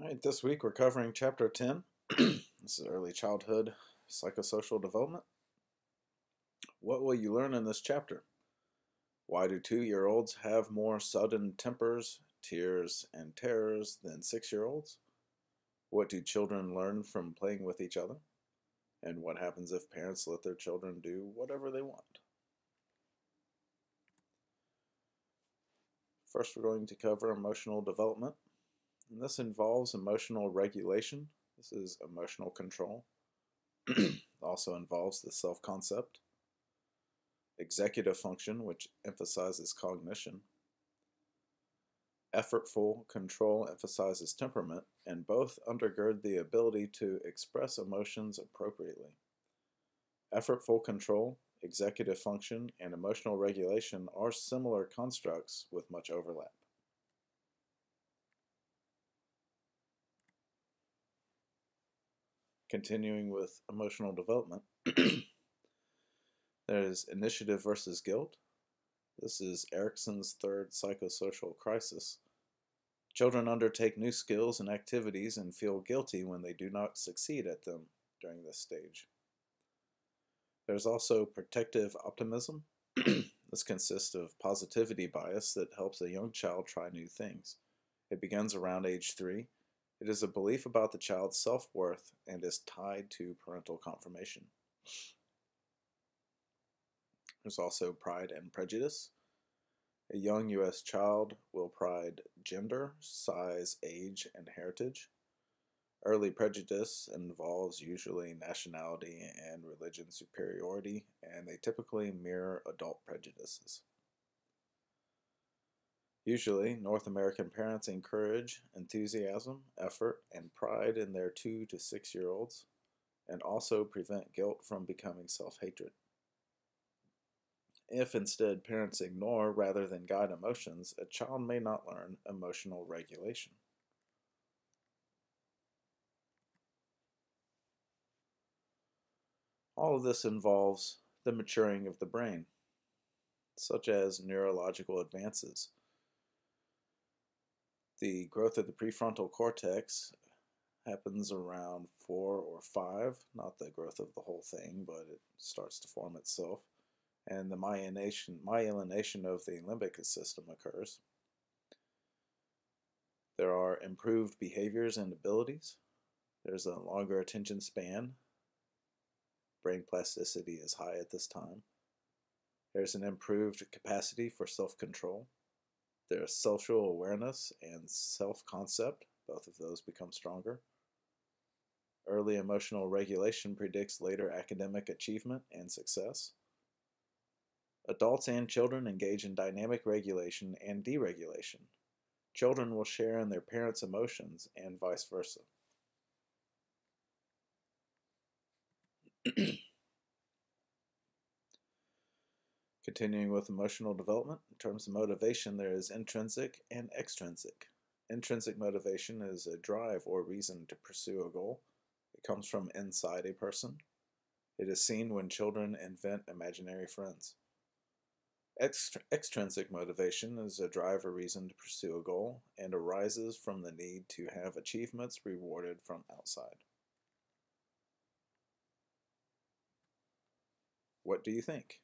All right, this week we're covering Chapter 10. this is early childhood psychosocial development. What will you learn in this chapter? Why do two year olds have more sudden tempers, tears, and terrors than six year olds? What do children learn from playing with each other? And what happens if parents let their children do whatever they want? First, we're going to cover emotional development. And this involves emotional regulation. This is emotional control. also involves the self concept. Executive function, which emphasizes cognition. Effortful control emphasizes temperament, and both undergird the ability to express emotions appropriately. Effortful control, executive function, and emotional regulation are similar constructs with much overlap. Continuing with emotional development, there's initiative versus guilt. This is Erikson's third psychosocial crisis. Children undertake new skills and activities and feel guilty when they do not succeed at them during this stage. There's also protective optimism. this consists of positivity bias that helps a young child try new things. It begins around age three it is a belief about the child's self worth and is tied to parental confirmation. There's also pride and prejudice. A young U.S. child will pride gender, size, age, and heritage. Early prejudice involves usually nationality and religion superiority, and they typically mirror adult prejudices. Usually, North American parents encourage enthusiasm, effort, and pride in their two to six year olds, and also prevent guilt from becoming self hatred. If instead parents ignore rather than guide emotions, a child may not learn emotional regulation. All of this involves the maturing of the brain, such as neurological advances the growth of the prefrontal cortex happens around four or five, not the growth of the whole thing, but it starts to form itself. And the myelination, myelination of the limbic system occurs. There are improved behaviors and abilities. There's a longer attention span. Brain plasticity is high at this time. There's an improved capacity for self control. There's social awareness and self concept, both of those become stronger. Early emotional regulation predicts later academic achievement and success. Adults and children engage in dynamic regulation and deregulation. Children will share in their parents' emotions and vice versa. Continuing with emotional development, in terms of motivation, there is intrinsic and extrinsic. Intrinsic motivation is a drive or reason to pursue a goal. It comes from inside a person. It is seen when children invent imaginary friends. extrinsic motivation is a drive or reason to pursue a goal and arises from the need to have achievements rewarded from outside. What do you think?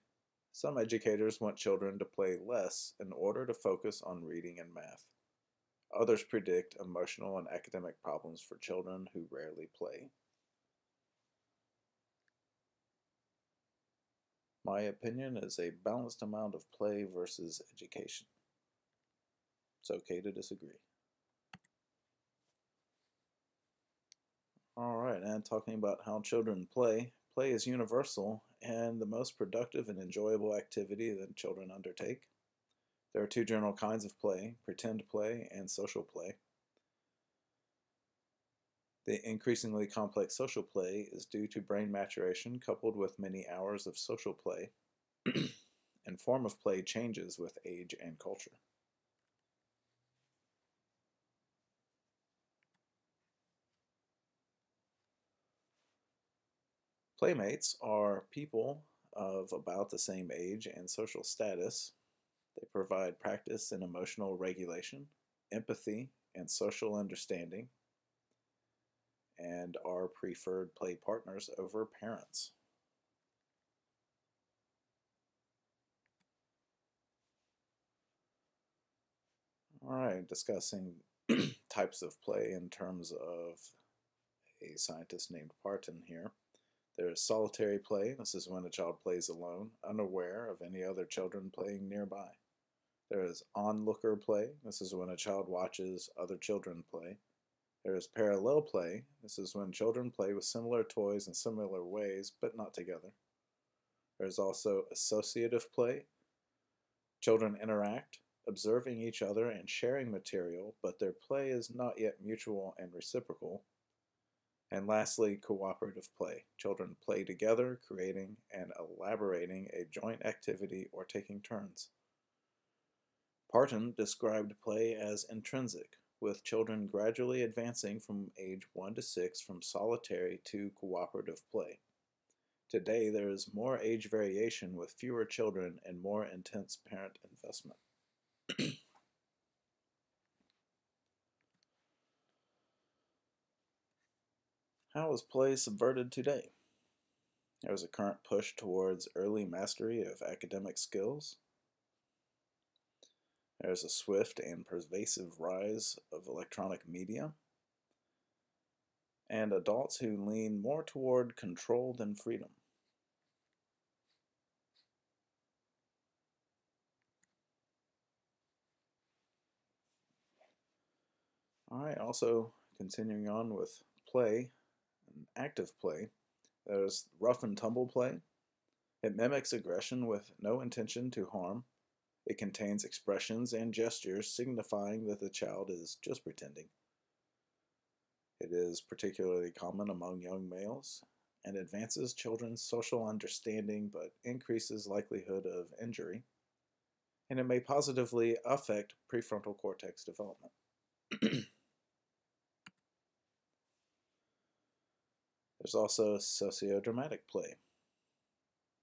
Some educators want children to play less in order to focus on reading and math. Others predict emotional and academic problems for children who rarely play. My opinion is a balanced amount of play versus education. It's okay to disagree. All right, and talking about how children play, Play is universal and the most productive and enjoyable activity that children undertake. There are two general kinds of play pretend play and social play. The increasingly complex social play is due to brain maturation coupled with many hours of social play, and form of play changes with age and culture. Playmates are people of about the same age and social status. They provide practice in emotional regulation, empathy, and social understanding, and are preferred play partners over parents. All right, discussing types of play in terms of a scientist named Parten here. There's solitary play. This is when a child plays alone, unaware of any other children playing nearby. There is onlooker play. This is when a child watches other children play. There is parallel play. This is when children play with similar toys in similar ways, but not together. There's also associative play. Children interact, observing each other and sharing material, but their play is not yet mutual and reciprocal. And lastly, cooperative play. Children play together, creating and elaborating a joint activity or taking turns. Parten described play as intrinsic, with children gradually advancing from age 1 to 6 from solitary to cooperative play. Today, there is more age variation with fewer children and more intense parent investment. How is play subverted today? There is a current push towards early mastery of academic skills. There is a swift and pervasive rise of electronic media. And adults who lean more toward control than freedom. All right, also continuing on with play, active play. There's rough and tumble play. It mimics aggression with no intention to harm. It contains expressions and gestures signifying that the child is just pretending. It is particularly common among young males and advances children's social understanding but increases likelihood of injury. And it may positively affect prefrontal cortex development. There's also sociodramatic play.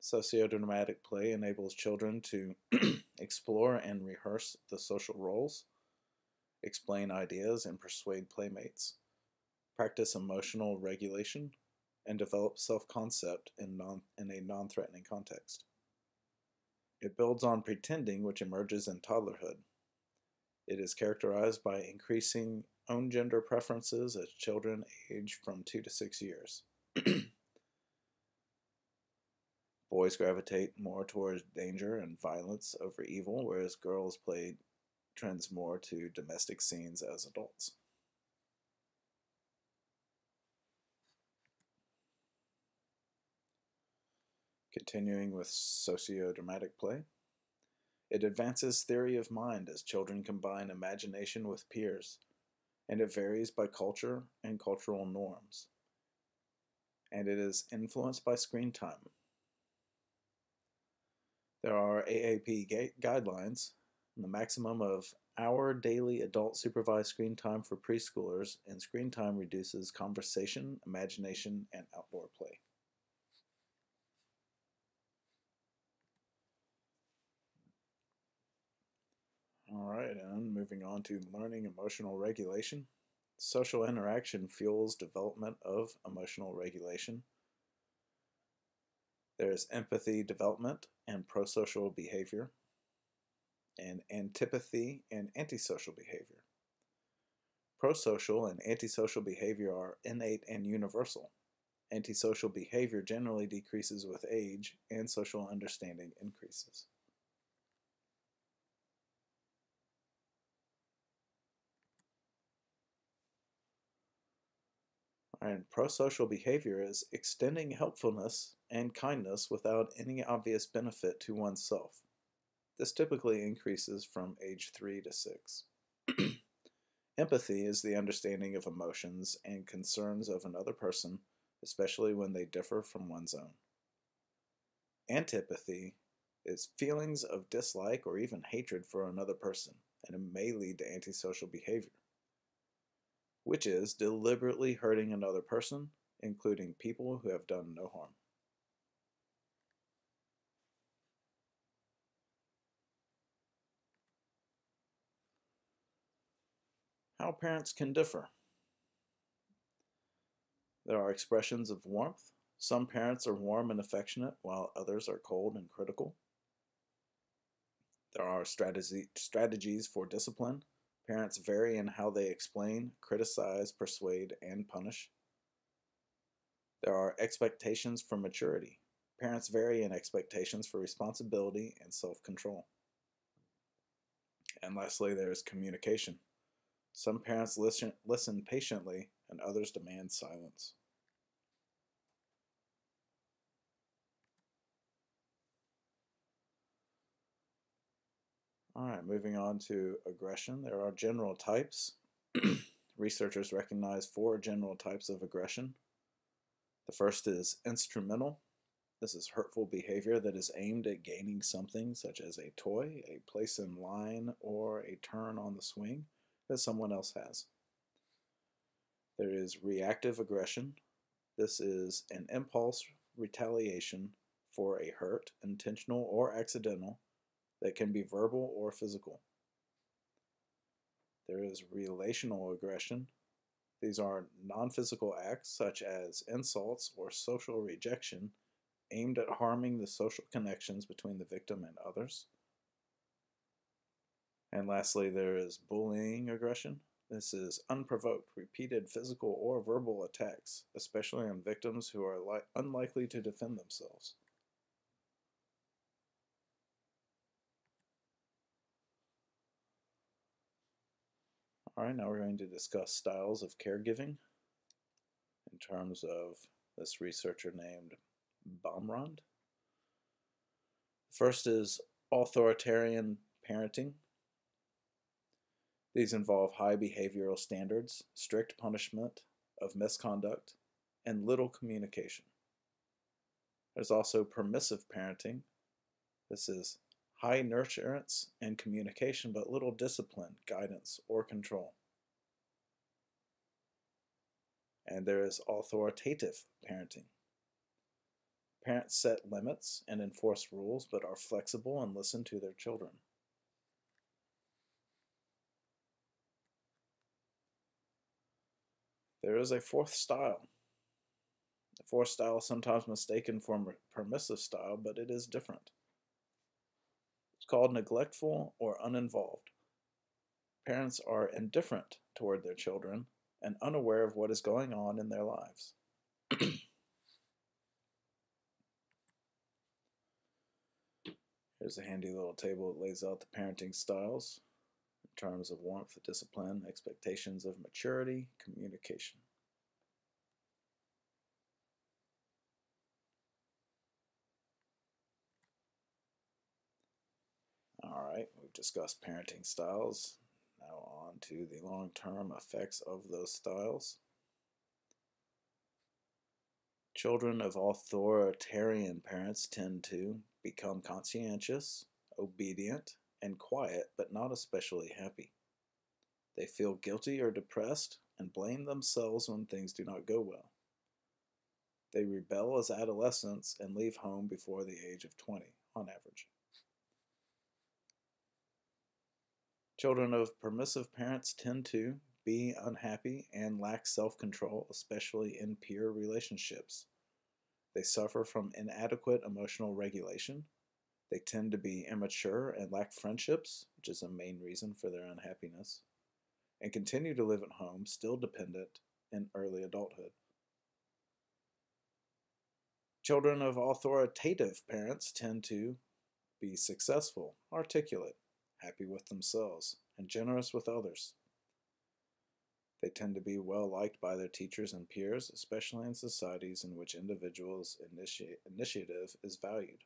Sociodramatic play enables children to explore and rehearse the social roles, explain ideas and persuade playmates, practice emotional regulation, and develop self-concept in, in a non-threatening context. It builds on pretending which emerges in toddlerhood. It is characterized by increasing own gender preferences as children age from 2 to 6 years. Boys gravitate more towards danger and violence over evil, whereas girls play trends more to domestic scenes as adults. Continuing with sociodramatic play. It advances theory of mind as children combine imagination with peers, and it varies by culture and cultural norms and it is influenced by screen time. There are AAP guidelines, the maximum of hour daily adult supervised screen time for preschoolers, and screen time reduces conversation, imagination, and outdoor play. All right, and moving on to learning emotional regulation. Social interaction fuels development of emotional regulation. There's empathy development and prosocial behavior, and antipathy and antisocial behavior. Prosocial and antisocial behavior are innate and universal. Antisocial behavior generally decreases with age, and social understanding increases. And prosocial behavior is extending helpfulness and kindness without any obvious benefit to oneself. This typically increases from age 3 to 6. Empathy is the understanding of emotions and concerns of another person, especially when they differ from one's own. Antipathy is feelings of dislike or even hatred for another person, and it may lead to antisocial behavior which is deliberately hurting another person, including people who have done no harm. How parents can differ. There are expressions of warmth. Some parents are warm and affectionate, while others are cold and critical. There are strategy, strategies for discipline. Parents vary in how they explain, criticize, persuade, and punish. There are expectations for maturity. Parents vary in expectations for responsibility and self control. And lastly, there is communication. Some parents listen, listen patiently, and others demand silence. All right, moving on to aggression. There are general types. Researchers recognize four general types of aggression. The first is instrumental. This is hurtful behavior that is aimed at gaining something, such as a toy, a place in line, or a turn on the swing that someone else has. There is reactive aggression. This is an impulse retaliation for a hurt, intentional or accidental, that can be verbal or physical. There is relational aggression. These are non physical acts such as insults or social rejection aimed at harming the social connections between the victim and others. And lastly, there is bullying aggression. This is unprovoked, repeated physical or verbal attacks, especially on victims who are li- unlikely to defend themselves. All right, now we're going to discuss styles of caregiving in terms of this researcher named Baumrind. First is authoritarian parenting. These involve high behavioral standards, strict punishment of misconduct, and little communication. There's also permissive parenting. This is high nurturance and communication, but little discipline, guidance, or control. And there is authoritative parenting. Parents set limits and enforce rules, but are flexible and listen to their children. There is a fourth style. The fourth style is sometimes mistaken for a permissive style, but it is different. Called neglectful or uninvolved. Parents are indifferent toward their children and unaware of what is going on in their lives. Here's a handy little table that lays out the parenting styles in terms of warmth, discipline, expectations of maturity, communication. All right, we've discussed parenting styles. Now on to the long-term effects of those styles. Children of authoritarian parents tend to become conscientious, obedient, and quiet, but not especially happy. They feel guilty or depressed and blame themselves when things do not go well. They rebel as adolescents and leave home before the age of 20, on average. Children of permissive parents tend to be unhappy and lack self control, especially in peer relationships. They suffer from inadequate emotional regulation. They tend to be immature and lack friendships, which is a main reason for their unhappiness, and continue to live at home, still dependent in early adulthood. Children of authoritative parents tend to be successful, articulate, happy with themselves, and generous with others. They tend to be well liked by their teachers and peers, especially in societies in which individuals' initi- initiative is valued.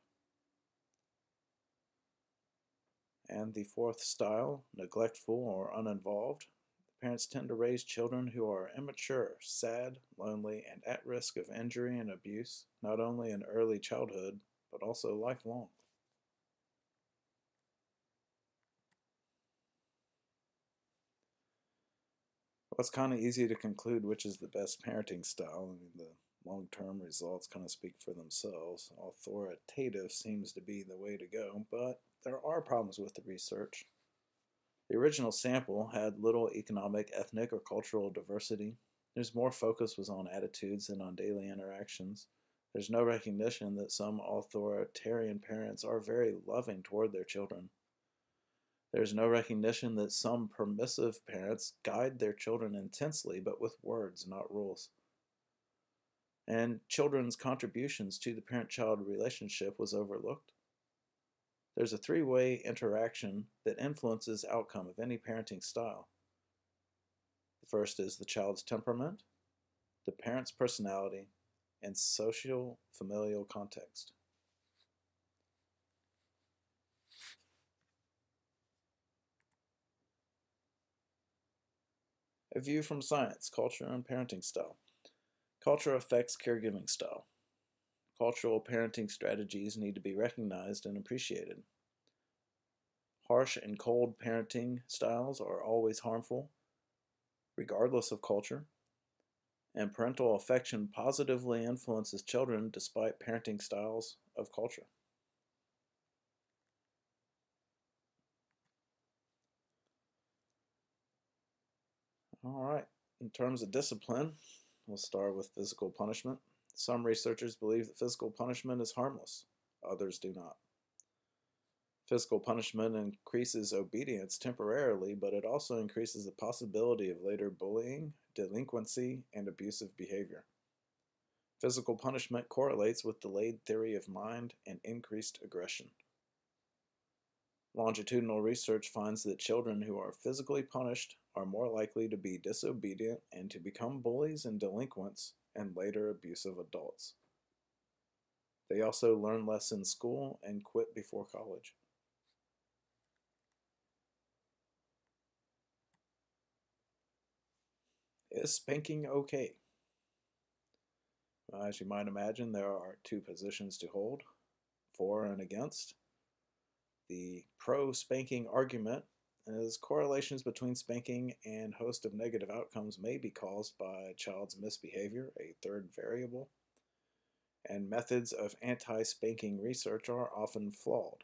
And the fourth style, neglectful or uninvolved, parents tend to raise children who are immature, sad, lonely, and at risk of injury and abuse, not only in early childhood, but also lifelong. Well, it's kind of easy to conclude which is the best parenting style. I mean, the long term results kind of speak for themselves. Authoritative seems to be the way to go, but there are problems with the research. The original sample had little economic, ethnic, or cultural diversity. There's more focus was on attitudes than on daily interactions. There's no recognition that some authoritarian parents are very loving toward their children. There's no recognition that some permissive parents guide their children intensely, but with words, not rules. And children's contributions to the parent child relationship was overlooked. There's a three way interaction that influences outcome of any parenting style. The first is the child's temperament, the parent's personality, and social familial context. A view from science, culture, and parenting style. Culture affects caregiving style. Cultural parenting strategies need to be recognized and appreciated. Harsh and cold parenting styles are always harmful, regardless of culture, and parental affection positively influences children despite parenting styles of culture. All right, in terms of discipline, we'll start with physical punishment. Some researchers believe that physical punishment is harmless, others do not. Physical punishment increases obedience temporarily, but it also increases the possibility of later bullying, delinquency, and abusive behavior. Physical punishment correlates with delayed theory of mind and increased aggression. Longitudinal research finds that children who are physically punished are more likely to be disobedient and to become bullies and delinquents and later abusive adults. They also learn less in school and quit before college. Is spanking okay? As you might imagine, there are two positions to hold for and against. The pro spanking argument is correlations between spanking and host of negative outcomes may be caused by a child's misbehavior, a third variable, and methods of anti-spanking research are often flawed.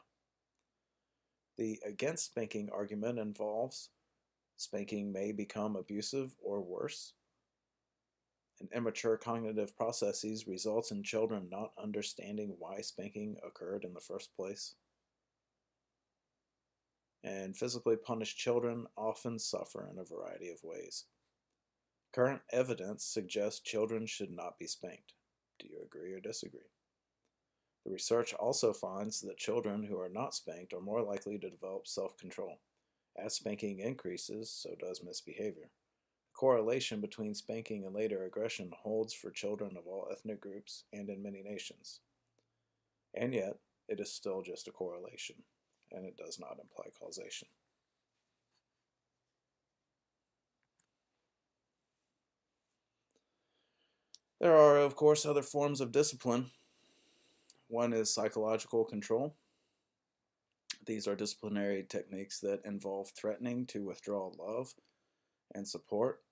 The against spanking argument involves spanking may become abusive or worse, and immature cognitive processes results in children not understanding why spanking occurred in the first place and physically punished children often suffer in a variety of ways. Current evidence suggests children should not be spanked. Do you agree or disagree? The research also finds that children who are not spanked are more likely to develop self control. As spanking increases, so does misbehavior. The correlation between spanking and later aggression holds for children of all ethnic groups and in many nations. And yet, it is still just a correlation and it does not imply causation. There are, of course, other forms of discipline. One is psychological control. These are disciplinary techniques that involve threatening to withdraw love and support,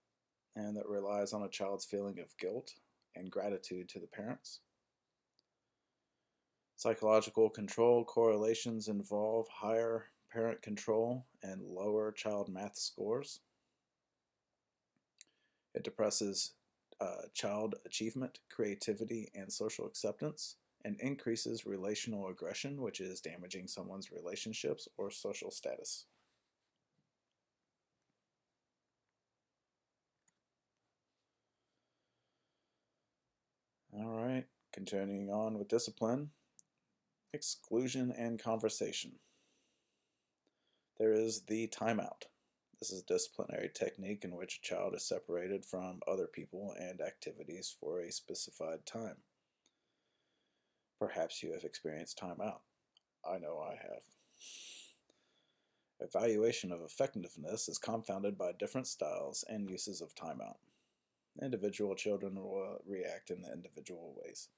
and that relies on a child's feeling of guilt and gratitude to the parents. Psychological control correlations involve higher parent control and lower child math scores. It depresses uh, child achievement, creativity, and social acceptance, and increases relational aggression, which is damaging someone's relationships or social status. All right, continuing on with discipline exclusion, and conversation. There is the timeout. This is a disciplinary technique in which a child is separated from other people and activities for a specified time. Perhaps you have experienced timeout. I know I have. Evaluation of effectiveness is confounded by different styles and uses of timeout. Individual children will react in individual ways.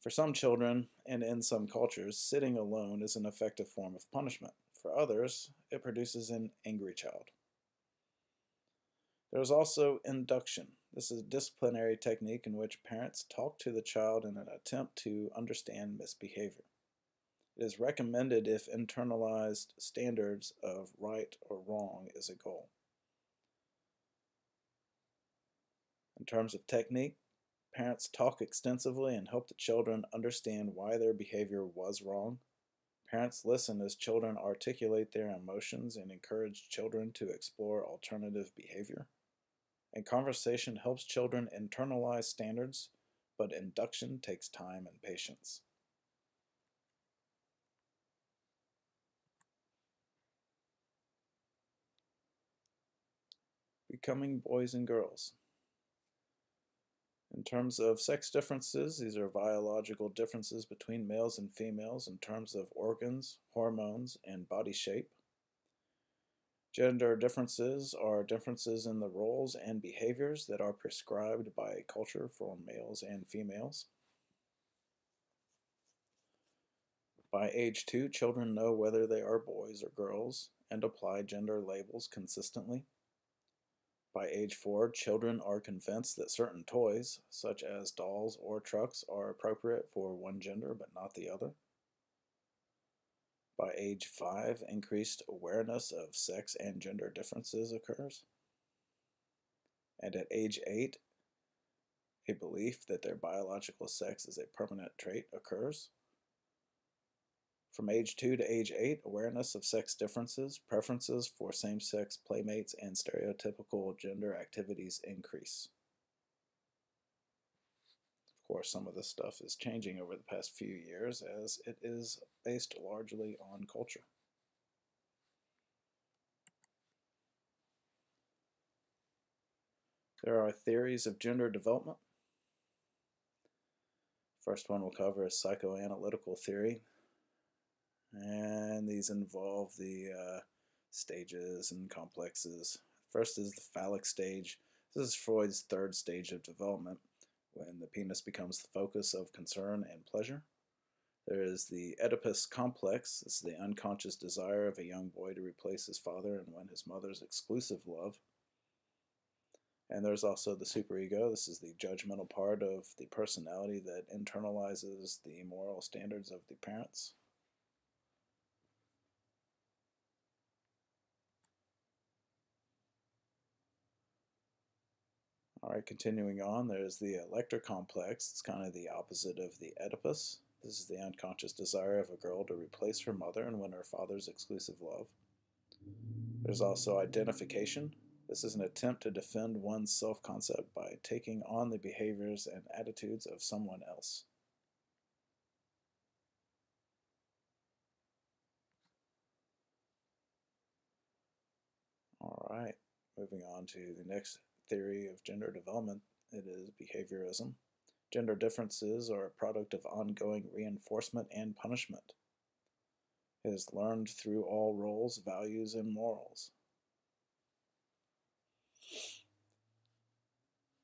For some children, and in some cultures, sitting alone is an effective form of punishment. For others, it produces an angry child. There is also induction. This is a disciplinary technique in which parents talk to the child in an attempt to understand misbehavior. It is recommended if internalized standards of right or wrong is a goal. In terms of technique, parents talk extensively and help the children understand why their behavior was wrong. Parents listen as children articulate their emotions and encourage children to explore alternative behavior. And conversation helps children internalize standards, but induction takes time and patience. Becoming boys and girls. In terms of sex differences, these are biological differences between males and females in terms of organs, hormones, and body shape. Gender differences are differences in the roles and behaviors that are prescribed by culture for males and females. By age two, children know whether they are boys or girls and apply gender labels consistently. By age four, children are convinced that certain toys, such as dolls or trucks, are appropriate for one gender but not the other. By age five, increased awareness of sex and gender differences occurs. And at age eight, a belief that their biological sex is a permanent trait occurs. From age 2 to age 8, awareness of sex differences, preferences for same sex playmates, and stereotypical gender activities increase. Of course, some of this stuff is changing over the past few years as it is based largely on culture. There are theories of gender development. First one we'll cover is psychoanalytical theory and these involve the uh, stages and complexes. First is the phallic stage. This is Freud's third stage of development, when the penis becomes the focus of concern and pleasure. There is the Oedipus complex. This is the unconscious desire of a young boy to replace his father and win his mother's exclusive love. And there's also the superego. This is the judgmental part of the personality that internalizes the moral standards of the parents. All right, continuing on, there's the Electra complex. It's kind of the opposite of the Oedipus. This is the unconscious desire of a girl to replace her mother and win her father's exclusive love. There's also identification. This is an attempt to defend one's self concept by taking on the behaviors and attitudes of someone else. All right, moving on to the next theory of gender development, it is behaviorism. Gender differences are a product of ongoing reinforcement and punishment. It is learned through all roles, values, and morals.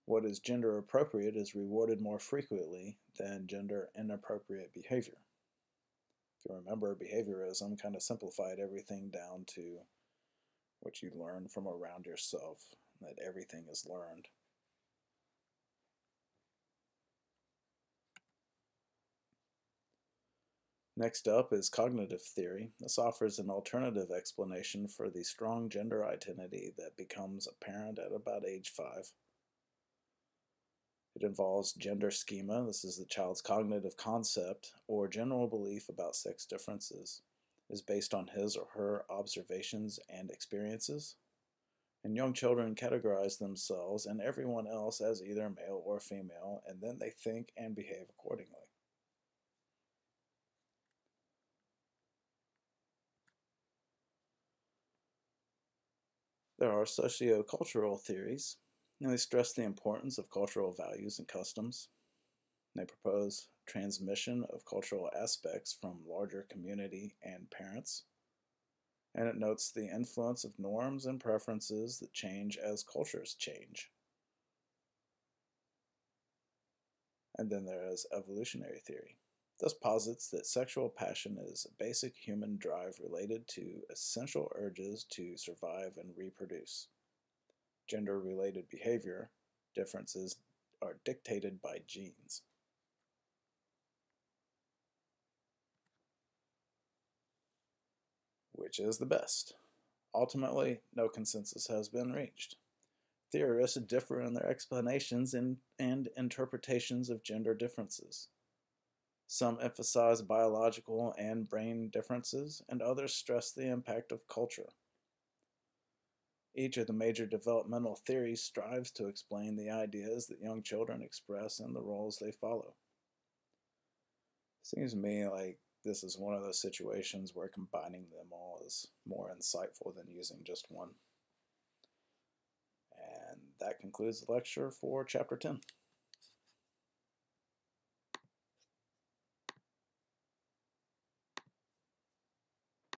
What is gender appropriate is rewarded more frequently than gender inappropriate behavior. If you remember, behaviorism kind of simplified everything down to what you learn from around yourself that everything is learned. Next up is cognitive theory. This offers an alternative explanation for the strong gender identity that becomes apparent at about age 5. It involves gender schema. This is the child's cognitive concept or general belief about sex differences. is based on his or her observations and experiences and young children categorize themselves and everyone else as either male or female, and then they think and behave accordingly. There are sociocultural theories, and they stress the importance of cultural values and customs. They propose transmission of cultural aspects from larger community and parents and it notes the influence of norms and preferences that change as cultures change. And then there is evolutionary theory. This posits that sexual passion is a basic human drive related to essential urges to survive and reproduce. Gender related behavior differences are dictated by genes. Which is the best. Ultimately, no consensus has been reached. theorists differ in their explanations and, and interpretations of gender differences. Some emphasize biological and brain differences, and others stress the impact of culture. Each of the major developmental theories strives to explain the ideas that young children express and the roles they follow. Seems to me like this is one of those situations where combining them all is more insightful than using just one. And that concludes the lecture for Chapter 10.